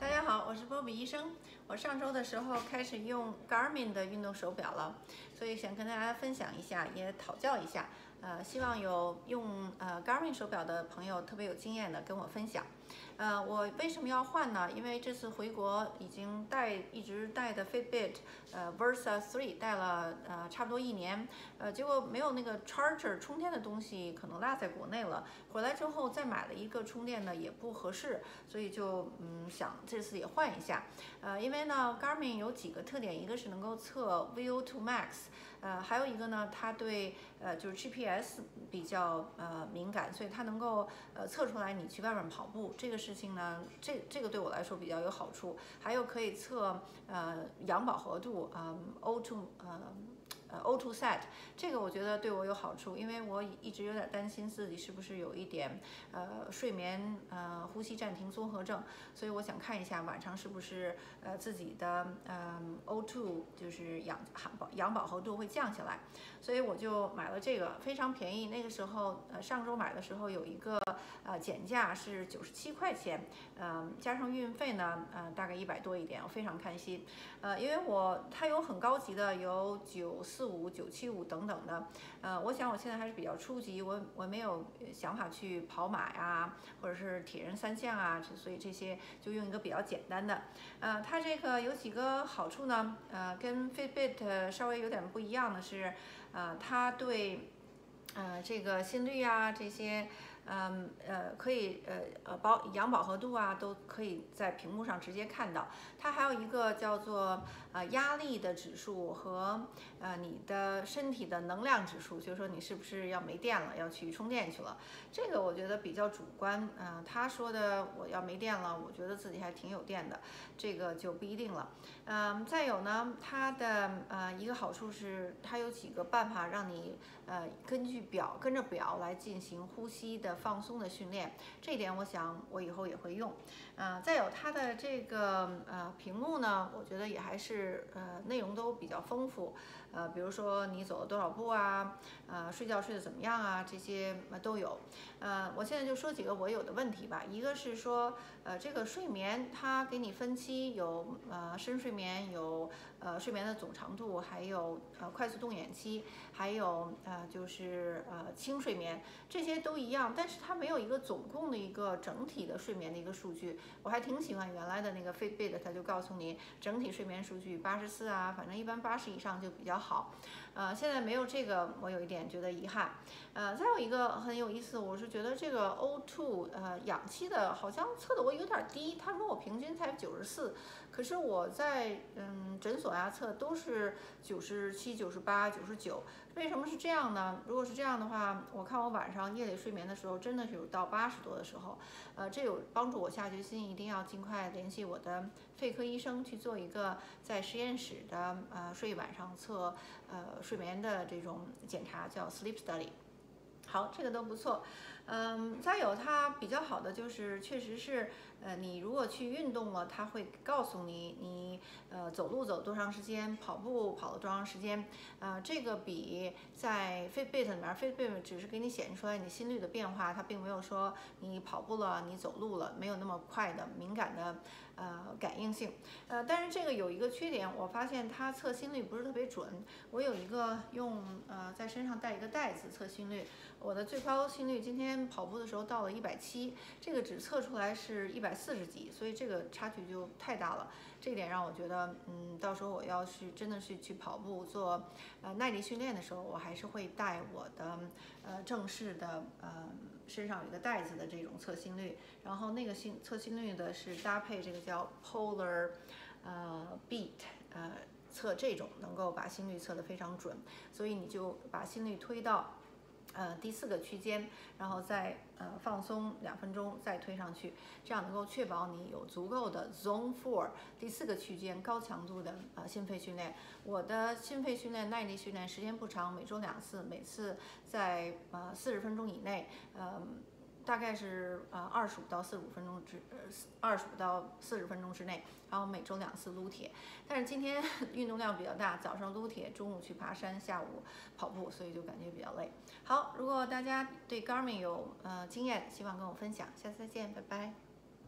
大家好，我是波比医生。我上周的时候开始用 Garmin 的运动手表了，所以想跟大家分享一下，也讨教一下。呃，希望有用呃 Garmin 手表的朋友特别有经验的跟我分享。呃，我为什么要换呢？因为这次回国已经带一直带的 Fitbit，呃 Versa 3带了呃差不多一年，呃结果没有那个 charger 充电的东西，可能落在国内了。回来之后再买了一个充电的也不合适，所以就嗯想这次也换一下。呃，因为呢 Garmin 有几个特点，一个是能够测 VO2 max，呃还有一个呢它对呃就是 GPS 比较呃敏感，所以它能够呃测出来你去外面跑步。这个事情呢，这这个对我来说比较有好处，还有可以测呃氧饱和度啊，O2 呃。呃，O2 set 这个我觉得对我有好处，因为我一直有点担心自己是不是有一点呃睡眠呃呼吸暂停综合症，所以我想看一下晚上是不是呃自己的呃 O2 就是氧含饱氧饱和度会降下来，所以我就买了这个，非常便宜。那个时候呃上周买的时候有一个呃减价是九十七块钱，嗯加上运费呢呃大概一百多一点，我非常开心。呃因为我它有很高级的有九。四四五九七五等等的，呃，我想我现在还是比较初级，我我没有想法去跑马呀，或者是铁人三项啊，所以这些就用一个比较简单的。呃，它这个有几个好处呢？呃，跟 Fitbit 稍微有点不一样的是，呃，它对，呃，这个心率啊这些。嗯呃，可以呃呃饱氧饱和度啊，都可以在屏幕上直接看到。它还有一个叫做呃压力的指数和呃你的身体的能量指数，就是说你是不是要没电了，要去充电去了。这个我觉得比较主观。嗯，他说的我要没电了，我觉得自己还挺有电的，这个就不一定了。嗯，再有呢，它的呃一个好处是它有几个办法让你呃根据表跟着表来进行呼吸的。放松的训练，这点我想我以后也会用。呃，再有它的这个呃屏幕呢，我觉得也还是呃内容都比较丰富。呃，比如说你走了多少步啊，呃睡觉睡得怎么样啊，这些都有。呃，我现在就说几个我有的问题吧。一个是说，呃这个睡眠它给你分期有呃深睡眠，有呃睡眠的总长度，还有呃快速动眼期，还有呃就是呃轻睡眠，这些都一样，但但是它没有一个总共的一个整体的睡眠的一个数据，我还挺喜欢原来的那个 Fitbit，它就告诉你整体睡眠数据八十四啊，反正一般八十以上就比较好。呃，现在没有这个，我有一点觉得遗憾。呃，再有一个很有意思，我是觉得这个 O2 呃氧气的好像测的我有点低，他说我平均才九十四，可是我在嗯诊所呀测都是九十七、九十八、九十九，为什么是这样呢？如果是这样的话，我看我晚上夜里睡眠的时候真的是有到八十多的时候，呃，这有帮助我下决心一定要尽快联系我的肺科医生去做一个在实验室的呃睡一晚上测呃。睡眠的这种检查叫 sleep study，好，这个都不错。嗯，再有它比较好的就是，确实是，呃，你如果去运动了，它会告诉你，你呃走路走多长时间，跑步跑了多长时间，呃，这个比在 Fitbit 里面，Fitbit 只是给你显示出来你心率的变化，它并没有说你跑步了，你走路了，没有那么快的敏感的呃感应性。呃，但是这个有一个缺点，我发现它测心率不是特别准。我有一个用呃在身上带一个袋子测心率，我的最高心率今天。跑步的时候到了一百七，这个只测出来是一百四十几，所以这个差距就太大了。这点让我觉得，嗯，到时候我要是真的是去跑步做呃耐力训练的时候，我还是会带我的呃正式的呃身上有一个袋子的这种测心率，然后那个心测心率的是搭配这个叫 Polar 呃 Beat 呃测这种能够把心率测得非常准，所以你就把心率推到。呃，第四个区间，然后再呃放松两分钟，再推上去，这样能够确保你有足够的 Zone Four 第四个区间高强度的呃心肺训练。我的心肺训练耐力训练时间不长，每周两次，每次在呃四十分钟以内，呃。大概是呃二十五到四十五分钟之呃二十五到四十分钟之内，然后每周两次撸铁。但是今天 运动量比较大，早上撸铁，中午去爬山，下午跑步，所以就感觉比较累。好，如果大家对 Garmin 有呃经验，希望跟我分享。下次再见，拜拜。